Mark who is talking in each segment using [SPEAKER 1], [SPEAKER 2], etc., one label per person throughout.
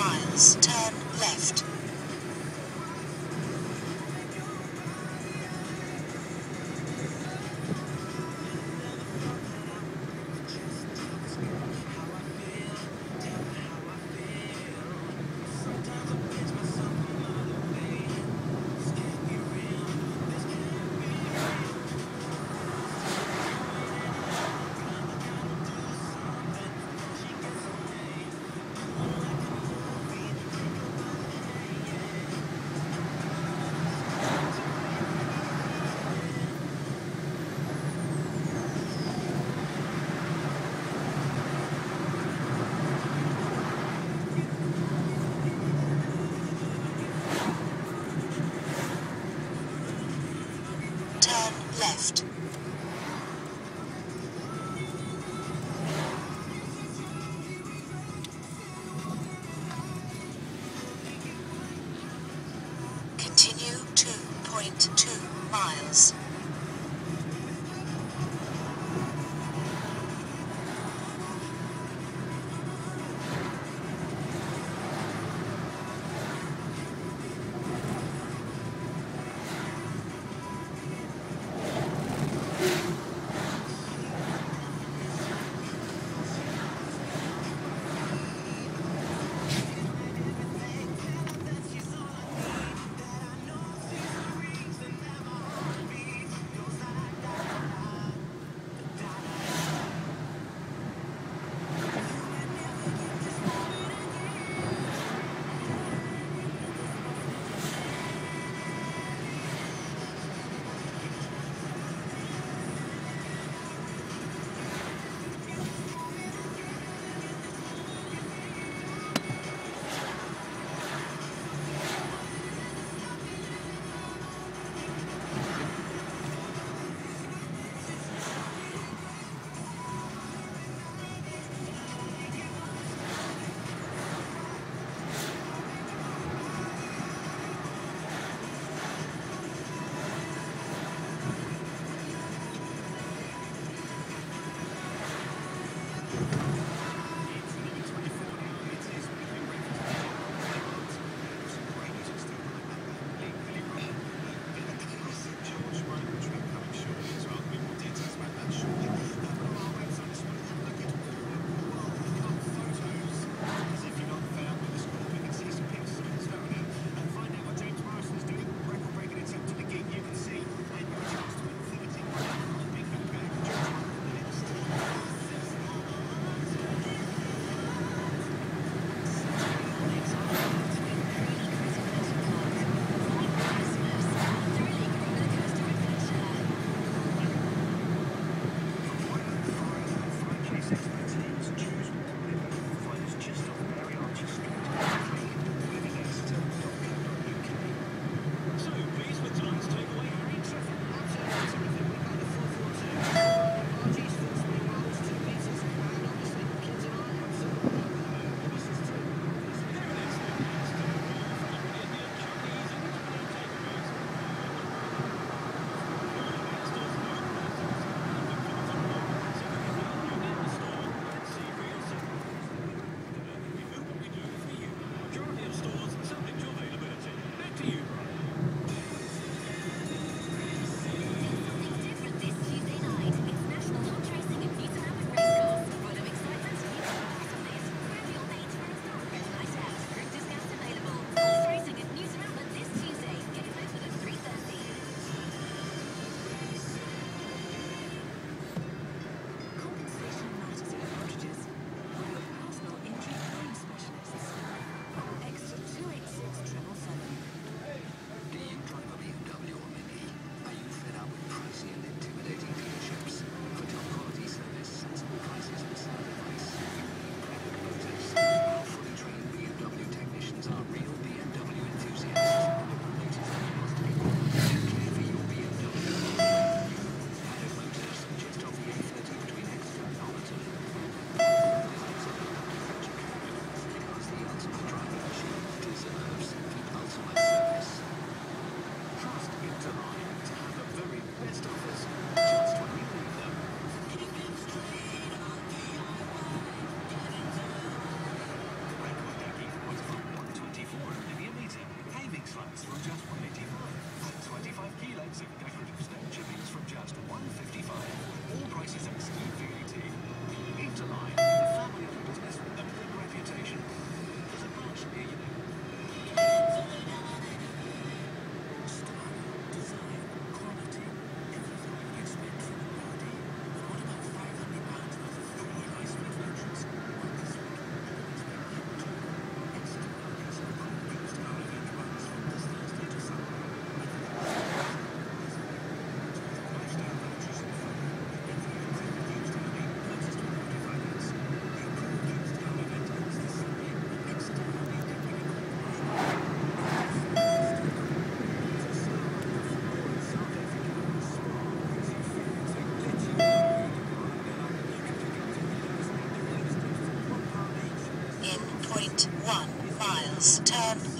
[SPEAKER 1] miles, turn left. left.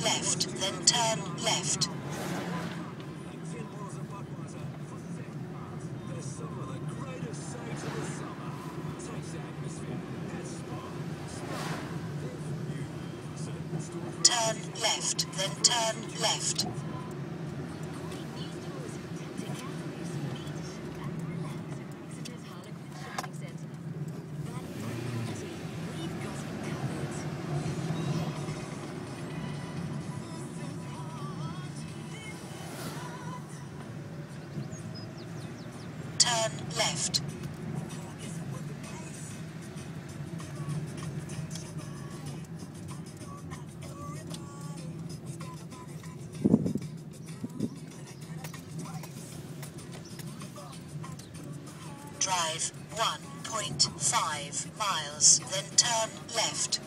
[SPEAKER 1] Left, then turn left. Turn left, then turn left. Turn left. Drive 1.5 miles, then turn left.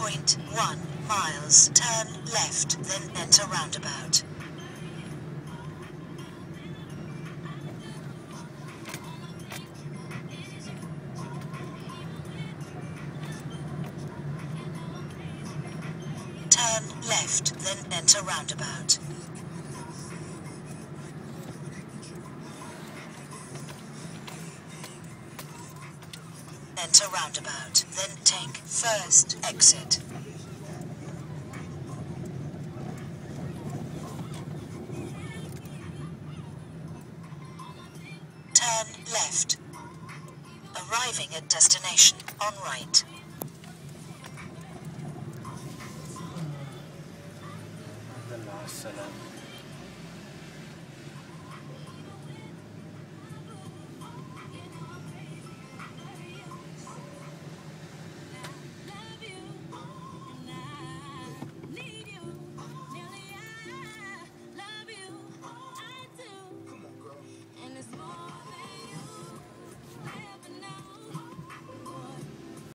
[SPEAKER 1] Point one miles. Turn left, then enter roundabout. Turn
[SPEAKER 2] left, then enter roundabout. enter roundabout, then take first exit. Turn left. Arriving at destination on right.